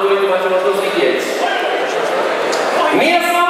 του ετοιματολογικού Μία φορά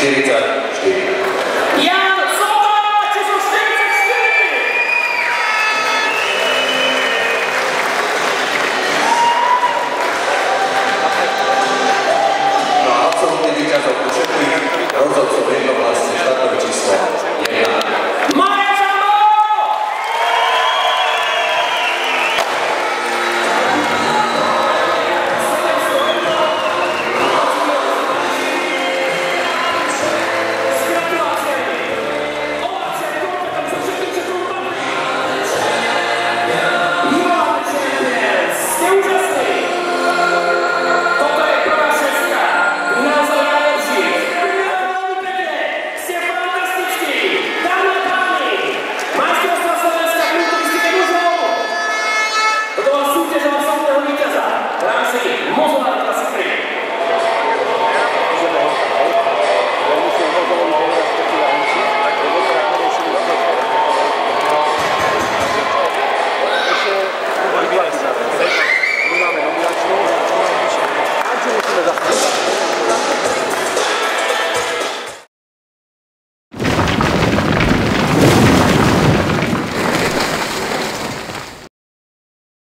передач.